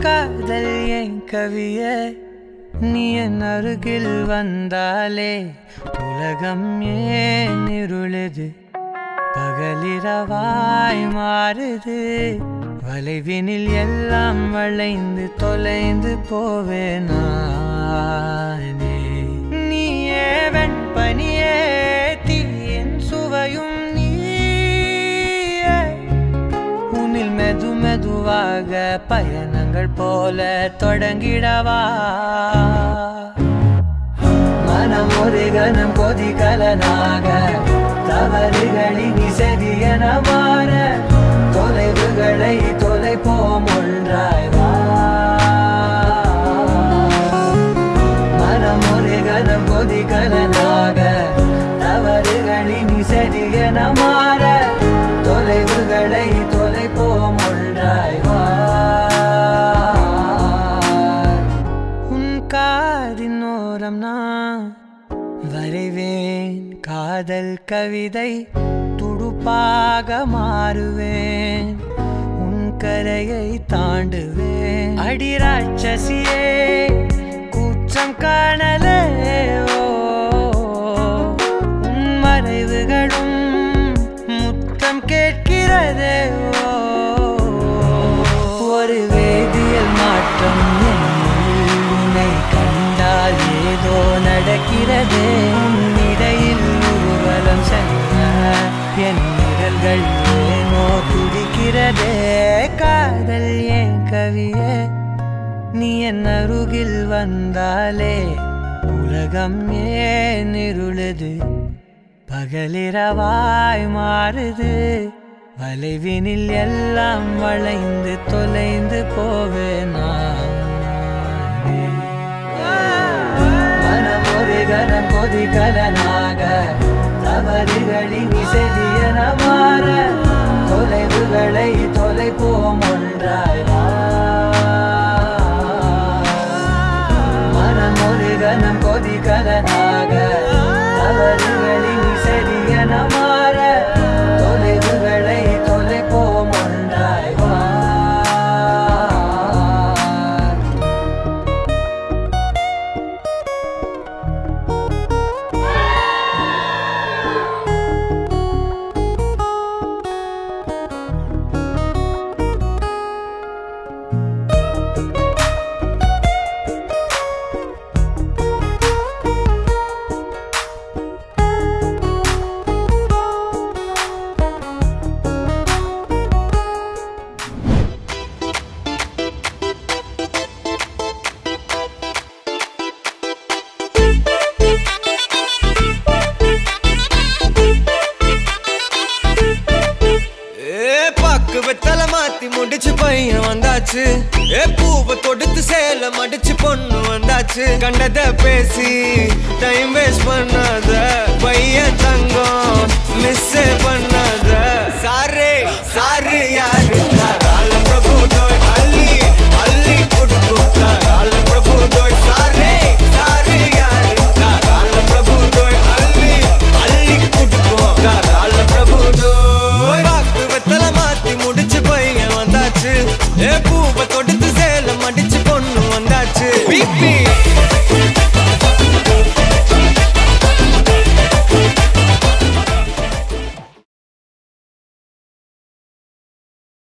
காதல் என் கவியே நீ என் அருகில் வந்தாலே உலகம் ஏன் இருளுது? பகலிரவாய் மாறுது வளைவினில் எல்லாம் வளைந்து தொலைந்து போவேனானே. நீ ஏவன் தீயின் மெதுவாக பயணங்கள் போல தொடங்கிடவா? மனம் ஒரு கணம் கொதிகலனாக தவறுகளின் இசதியன மாற தொலைவுகளை தொலைப்போம் ஒன்றாய் காதின் நான் வரைவேன். காதல் கவிதை துடுப்பாக மாறுவேன். உன் கரையை தாண்டுவேன். அடிராட்சசியே கூச்சம் காணலே நடக்கிறதே இடையில் ஊர்வலம் செல்ல என் நிரல்கள் ஏனோ துடிக்கிறதே. காதல் ஏன் கவியே? நீ என் அருகில் வந்தாலே உலகம் ஏன் இருளுது? பகலிரவாய் மாறுது. வளைவினில் எல்லாம் வளைந்து தொலைந்து போவேனா? கலனாக தவறுகளின் இசையன மாற தொலைவுகளை தொலைப்போம் ஒன்றாய் வா. மனம் ஒரு கணம் கொதிகலனாக தவறுகளின் பாக்கு வெத்தல மாத்தி முடிச்சு பையன் வந்தாச்சு. ஏ பூவை தொடுத்து சேல மடிச்சு பொண்ணு வந்தாச்சு. கண்டத பேசி டைம் வேஸ்ட் பண்ணாத. பையன் தங்கம் மிஸ்ஸே பண்ணாத. வந்தாச்சு. ஏ பூவை தொடுத்து சேலம் அடிச்சு பொண்ணு வந்தாச்சு. பிபி